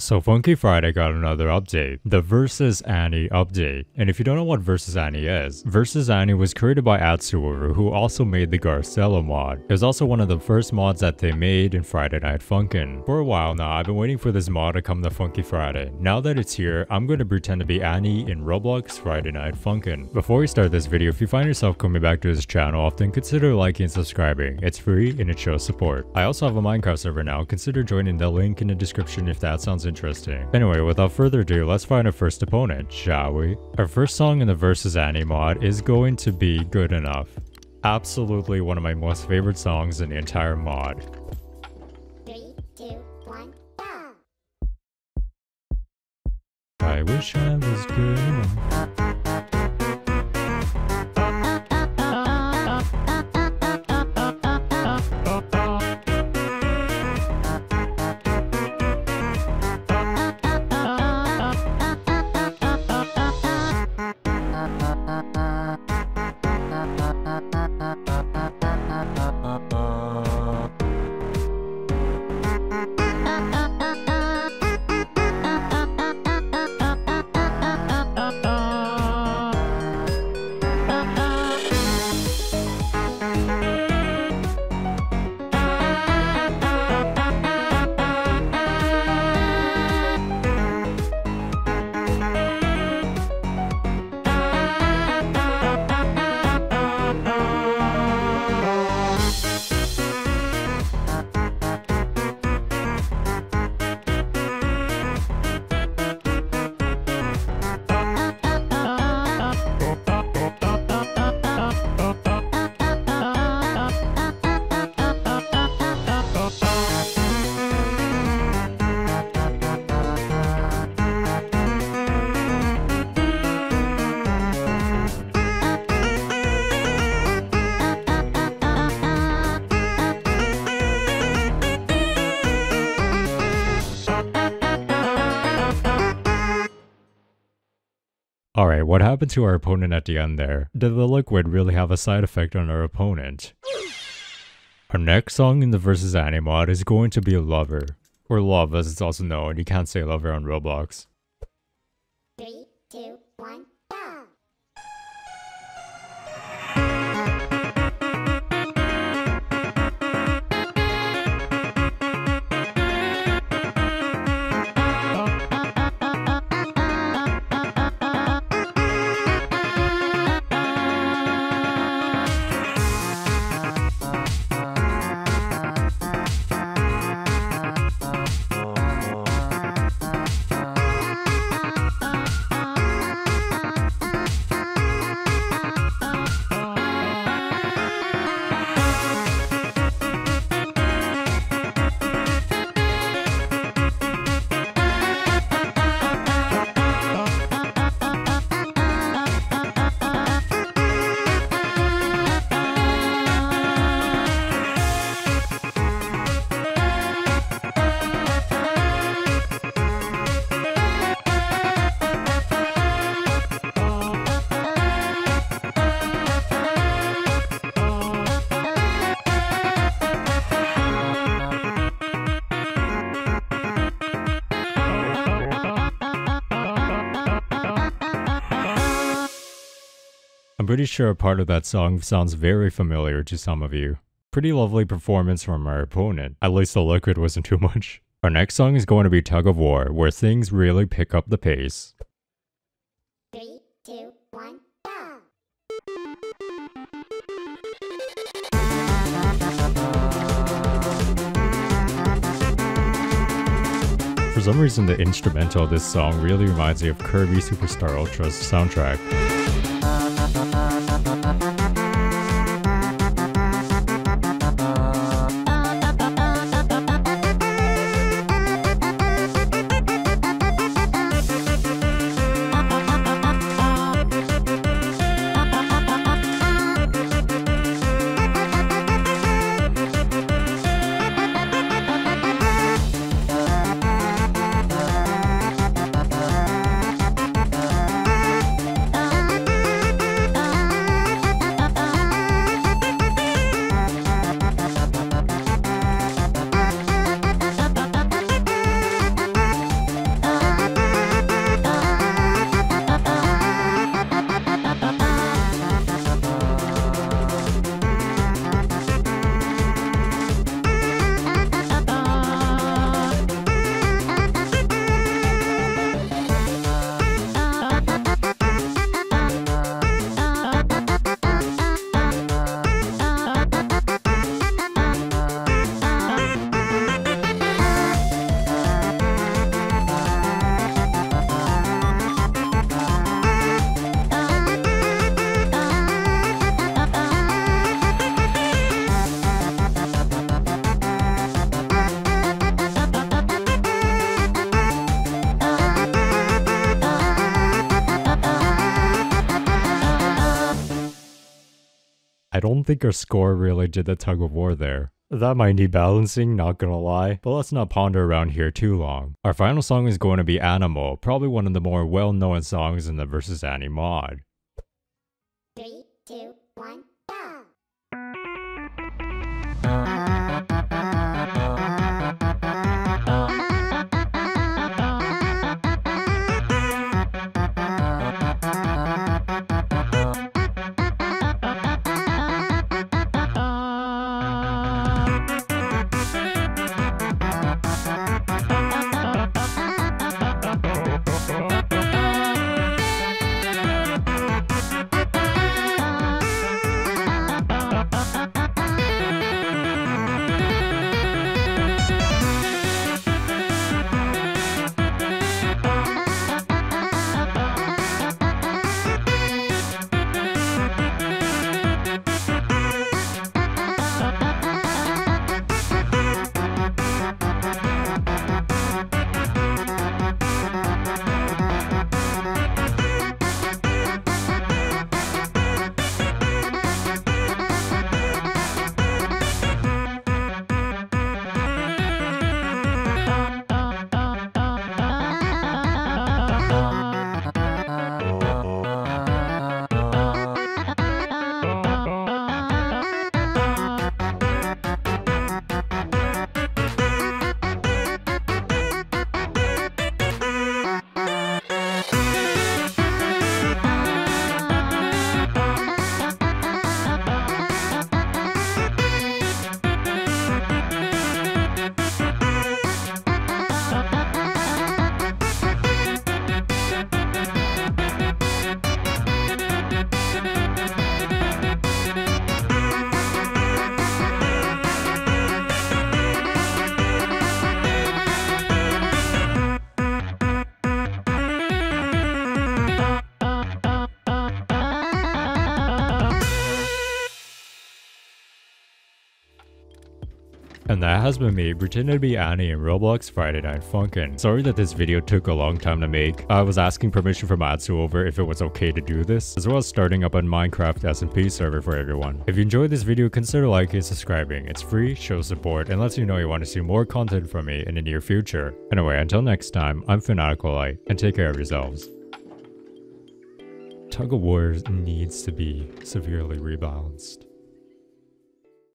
So Funky Friday got another update, the Versus Annie update. And if you don't know what Versus Annie is, Versus Annie was created by Atsuover, who also made the Garcello mod. It was also one of the first mods that they made in Friday Night Funkin'. For a while now, I've been waiting for this mod to come to Funky Friday. Now that it's here, I'm going to pretend to be Annie in Roblox Friday Night Funkin'. Before we start this video, if you find yourself coming back to this channel often, consider liking and subscribing. It's free and it shows support. I also have a Minecraft server now, consider joining the link in the description if that sounds interesting. Anyway, without further ado, let's find our first opponent, shall we? Our first song in the Versus Annie mod is going to be Good Enough. Absolutely one of my most favorite songs in the entire mod. Three, two, one, go! I wish I was good enough. uh, uh, uh. Alright, what happened to our opponent at the end there? Did the liquid really have a side effect on our opponent? Our next song in the Versus Annie mod is going to be Lover. Or Love as it's also known, you can't say Lover on Roblox. Three, two, I'm pretty sure a part of that song sounds very familiar to some of you. Pretty lovely performance from our opponent. At least the liquid wasn't too much. Our next song is going to be Tug of War, where things really pick up the pace. Three, two, one! For some reason, the instrumental of this song really reminds me of Kirby Superstar Ultra's soundtrack. I don't think our score really did the tug of war there. That might need balancing, not gonna lie, but let's not ponder around here too long. Our final song is going to be Animal, probably one of the more well-known songs in the Versus Annie mod. And that has been me pretending to be Annie in Roblox Friday Night Funkin'. Sorry that this video took a long time to make. I was asking permission from Atsuover if it was okay to do this, as well as starting up a Minecraft SMP server for everyone. If you enjoyed this video, consider liking and subscribing. It's free, shows support, and lets you know you want to see more content from me in the near future. Anyway, until next time, I'm Fanaticalight, and take care of yourselves. Tug of War needs to be severely rebalanced.